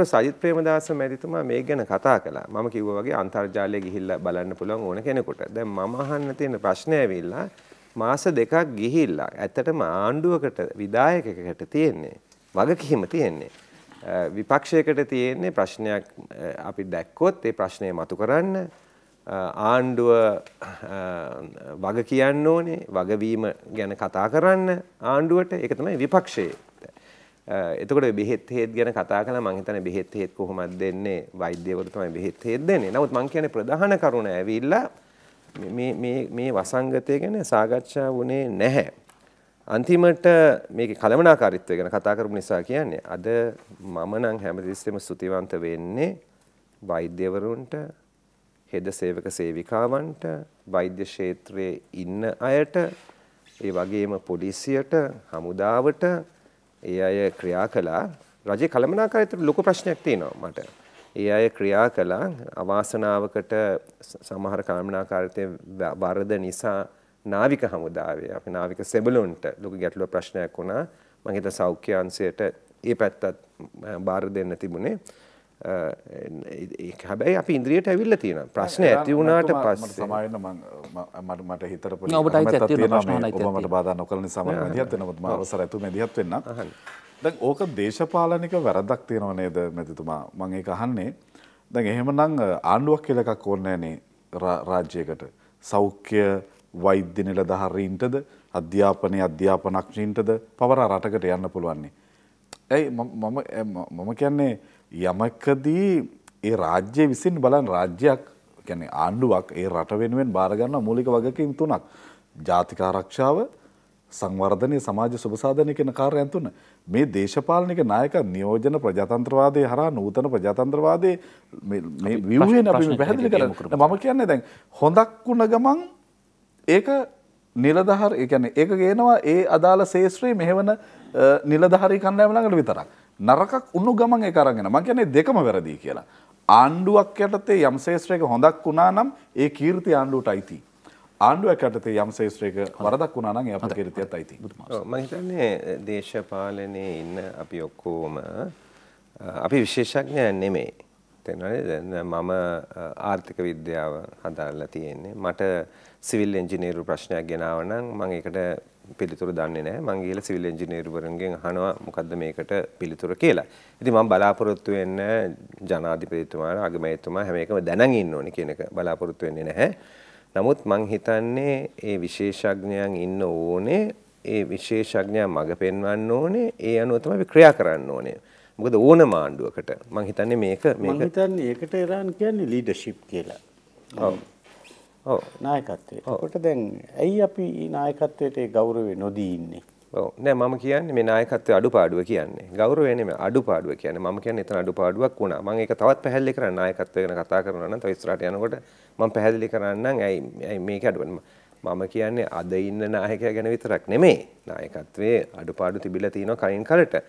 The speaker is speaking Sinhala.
සජිත් ප්‍රේමදාස මැතිතුමා මේ ගැන කතා කළා. මම කිව්වා වගේ අන්තර්ජාලය ගිහිල්ලා බලන්න පුළුවන් ඕන කෙනෙකුට. දැන් මම අහන්න තියෙන ප්‍රශ්නේ ඇවිල්ලා මාස දෙකක් ගිහිල්ලා ඇත්තටම ආණ්ඩුවකට විධායකකට තියෙන්නේ වගකීම තියෙන්නේ. විපක්ෂයකට තියෙන්නේ ප්‍රශ්නයක් අපි දැක්කොත් ඒ ප්‍රශ්නය මතු කරන්න ආණ්ඩුව වග කියන්න ඕනේ වගවීම ගැන කතා කරන්න ආණ්ඩුවට ඒක තමයි විපක්ෂයේ එතකොට බෙහෙත් හේත් ගැන කතා කළා මං හිතන්නේ බෙහෙත් හේත් කොහොමද දෙන්නේ වෛද්‍යවරු තමයි බෙහෙත් හේත් දෙන්නේ. නමුත් මං කියන්නේ ප්‍රධාන කරුණ ඇවිල්ලා මේ මේ මේ වසංගතය ගැන සාකච්ඡා වුණේ නැහැ. අන්තිමට මේකේ කලමනාකාරීත්වය ගැන කතා කරපු නිසා කියන්නේ අද මම නම් හැමතිස්සෙම ස්තුතිවන්ත වෙන්නේ වෛද්‍යවරුන්ට හෙද සේවක සේවිකාවන්ට වෛද්‍ය ක්ෂේත්‍රයේ ඉන්න අයට ඒ වගේම පොලිසියට හමුදාවට ඒ අය ක්‍රියා කළා රජයේ කළමනාකාරීත්වයට ලොකු ප්‍රශ්නයක් තියෙනවා මට. ඒ අය ක්‍රියා කළා අවාසනාවකට සමහර කළමනාකාරීත්වයේ වරද නිසා නාවික හමුදාවේ අපි නාවික සෙබළුන්ට ලොකු ගැටලුව ප්‍රශ්නයක් වුණා. මම හිත සෞඛ්‍ය අංශයට ඒ පැත්තත් බාර දෙන්න තිබුණේ. හැබැයි අපි ඉන්ද්‍රියට ඇවිල්ලා තියෙනවා. ප්‍රශ්න ඇති වුණාට පස්සේ සමාවෙන්න මට මට හිතට පොඩි ඔබට ඔබ මට බාධා මම මැදිහත් වෙනවා. මම අවසර ඇතු මැදිහත් වෙන්න. දැන් ඕක දේශපාලනික වැරද්දක් තියෙනව නේද මෙතිතුමා? මම ඒක අහන්නේ. දැන් එහෙමනම් ආණ්ඩුවක් කියලා එකක් ඕනේ නැනේ රාජ්‍යයකට. සෞඛ්‍ය වෛද්‍ය නිලධාරීන්ටද අධ්‍යාපනයේ අධ්‍යාපනඥයින්ටද පවරා රටකට යන්න පුළුවන්නේ. ඇයි මම මම කියන්නේ යමකදී ඒ රාජ්‍ය විසින් බලන් රාජ්‍යයක් ගැන ආණ්ඩුවක් ඒ රට වෙනුවෙන් බාරගන්න මූලික වගකීම් තුනක්. ජාතික ආරක්ෂාව සංවර්ධනය සමාජ සුභසාධනය කියන කාර්යයන් තුන. මේ දේශපාලනික නායක නියෝජන ප්‍රජාතන්ත්‍රවාදය හරහා නූතන ප්‍රජාතන්ත්‍රවාදයේ මේ ව්‍යුහයෙන් අපි පැහැදිලි කරන්න. මම කියන්නේ දැන් හොඳක් වුණ ගමන් ඒක නිලධහර ඒ කියන්නේ ඒක ගේනවා ඒ අදාළ ශේෂ්ත්‍රයේ මෙහෙවන නිලධාරී කණ්ඩායම ළඟට විතරක්. නරකක් උන්නු ගමන් ඒක අරගෙන මම කියන්නේ දෙකම වැරදි කියලා. ආණ්ඩුවක් යටතේ යම් ශේෂ්ත්‍රයක හොඳක් වුණා නම් ඒ කීර්ති ආණ්ඩුවට අයිති. ආණ්ඩුවක් යටතේ යම් ශේෂ්ත්‍රයක වරදක් වුණා නම් ඒ අපේ කීර්තියත් අයිති. මම හිතන්නේ දේශපාලනයේ ඉන්න අපි ඔක්කොම අපි විශේෂඥයන් නෙමෙයි. තේරෙනවද? දැන් මම ආර්ථික විද්‍යාව හදාරලා තියෙන්නේ. මට සිවිල් එන්ජිනේරු ප්‍රශ්නයක් ගෙනාව නම් මම ඒකට පිළිතුරු දන්නේ නැහැ. මං ගිහලා සිවිල් ඉංජිනේරුවරුන්ගෙන් අහනවා මොකද්ද මේකට පිළිතුර කියලා. ඉතින් මම බලාපොරොත්තු වෙන්න ජනාධිපතිතුමාලා අගමැතිතුමා හැම එකම දැනන් ඉන්න ඕනේ කියන එක බලාපොරොත්තු වෙන්නේ නැහැ. නමුත් මං හිතන්නේ ඒ විශේෂඥයන් ඉන්න ඕනේ ඒ විශේෂඥයන් මඟ පෙන්වන්න ඕනේ ඒ අනුව තමයි ක්‍රියා කරන්න ඕනේ. මොකද ඕන මාණ්ඩුවකට මං හිතන්නේ මේක මේක මං හිතන්නේ ඒකට ඉරාන් කියන්නේ ලීඩර්ෂිප් කියලා. ඔව්. නායකත්වය. එතකොට දැන් ඇයි අපි නායකත්වයට ගෞරවය නොදී ඉන්නේ? නෑ මම කියන්නේ මේ නායකත්වයේ අඩුපාඩුව කියන්නේ. ගෞරවය නෙමෙයි අඩුපාඩුව කියන්නේ. මම කියන්නේ එතන අඩුපාඩුවක් වුණා. මම ඒක තවත් පැහැදිලි කරන්න නායකත්වය ගැන කතා කරනවා නම් තව ඉස්සරහට යනකොට මම පැහැදිලි කරන්නම් ඇයි ඇයි මේක අඩුවන්නේ. මම කියන්නේ අද ඉන්න නායකයා ගැන විතරක් නෙමෙයි. නායකත්වයේ අඩුපාඩු තිබිලා තියෙනවා කයින් කලට.